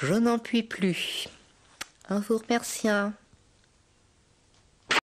Je n'en puis plus. Un vous remercie.